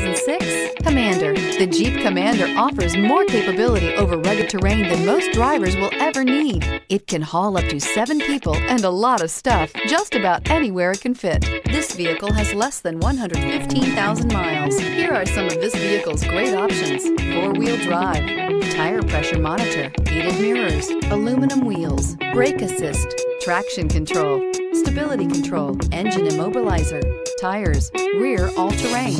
2006 Commander. The Jeep Commander offers more capability over rugged terrain than most drivers will ever need. It can haul up to seven people and a lot of stuff just about anywhere it can fit. This vehicle has less than 115,000 miles. Here are some of this vehicle's great options. Four-wheel drive, tire pressure monitor, heated mirrors, aluminum wheels, brake assist, traction control, stability control, engine immobilizer, tires, rear all-terrain,